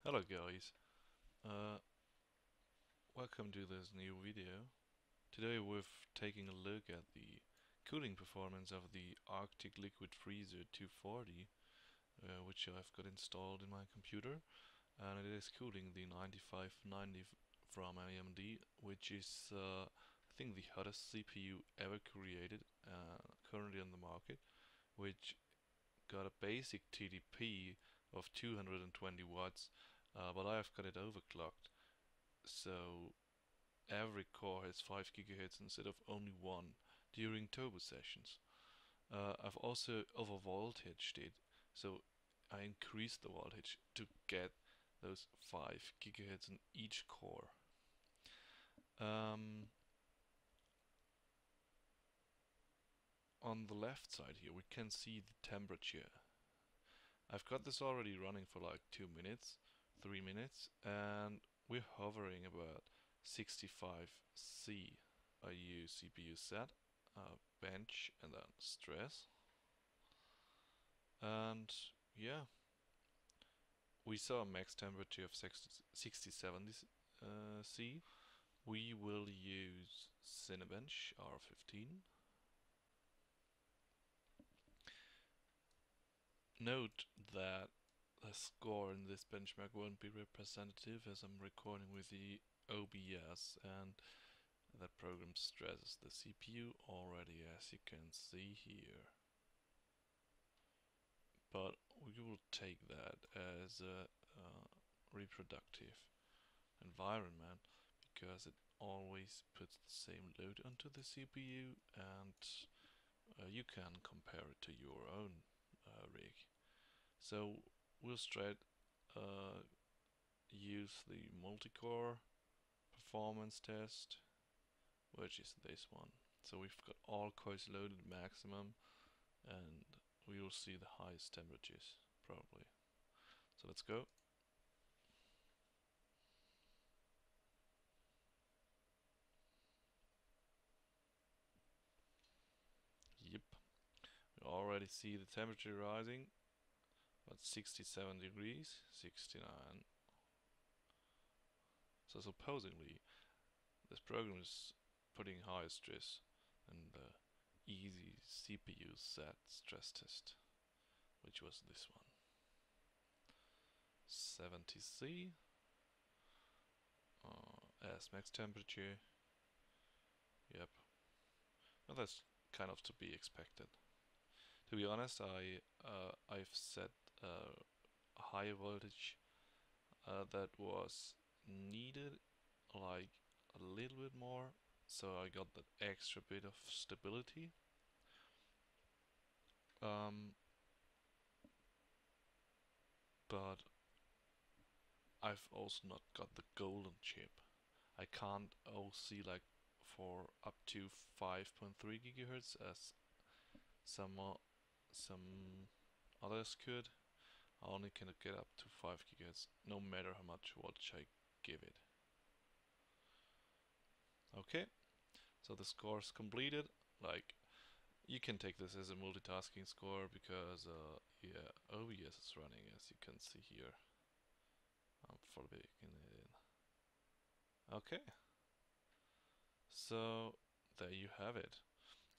Hello guys, uh, welcome to this new video. Today we're taking a look at the cooling performance of the Arctic Liquid Freezer 240 uh, which I've got installed in my computer and it is cooling the 9590 from AMD which is uh, I think the hottest CPU ever created uh, currently on the market which got a basic TDP of 220 watts uh, but I've got it overclocked. So every core has 5 gigahertz instead of only one during turbo sessions. Uh, I've also overvoltaged it. So I increased the voltage to get those 5 gigahertz in each core. Um, on the left side here we can see the temperature. I've got this already running for like 2 minutes, 3 minutes, and we're hovering about 65 C. I use CPU-Z, uh, bench, and then stress. And yeah, we saw a max temperature of 60, 67 uh, C. We will use Cinebench R15 Note that the score in this benchmark won't be representative as I'm recording with the OBS and that program stresses the CPU already as you can see here. But we will take that as a uh, reproductive environment because it always puts the same load onto the CPU and uh, you can compare it to your own uh, rig. So we'll straight uh, use the multi-core performance test, which is this one. So we've got all cores loaded maximum, and we will see the highest temperatures probably. So let's go. Yep. We already see the temperature rising but 67 degrees 69 so supposedly this program is putting higher stress than the easy CPU-Z stress test which was this one. 70C uh, as max temperature. Yep. Well, that's kind of to be expected. To be honest I uh, I've set uh, high voltage uh, that was needed like a little bit more so I got that extra bit of stability. Um, but I've also not got the golden chip. I can't OC like for up to 5.3 gigahertz as some some others could I only can get up to 5 gigahertz, no matter how much voltage I give it. Okay, so the score is completed. Like, you can take this as a multitasking score because, uh, yeah, OBS is running as you can see here. I'm for beginning. Okay, so there you have it.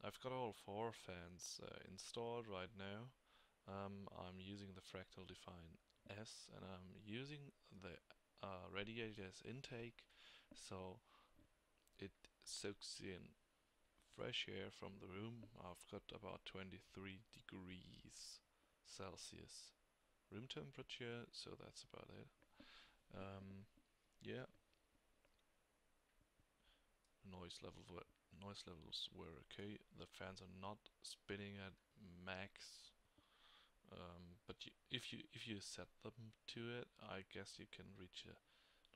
I've got all four fans uh, installed right now um, I'm using the Fractal Define S and I'm using the uh, radiator as intake so it soaks in fresh air from the room. I've got about 23 degrees Celsius room temperature so that's about it. Um, yeah, noise levels were noise levels were okay. The fans are not spinning at max um, but you, if you if you set them to it, I guess you can reach a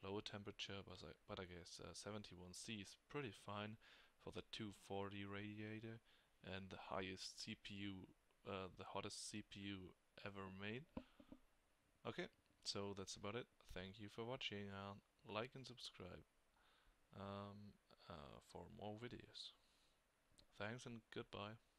lower temperature. But I, but I guess uh, 71C is pretty fine for the 240 radiator and the highest CPU, uh, the hottest CPU ever made. Okay, so that's about it. Thank you for watching and like and subscribe um, uh, for more videos. Thanks and goodbye.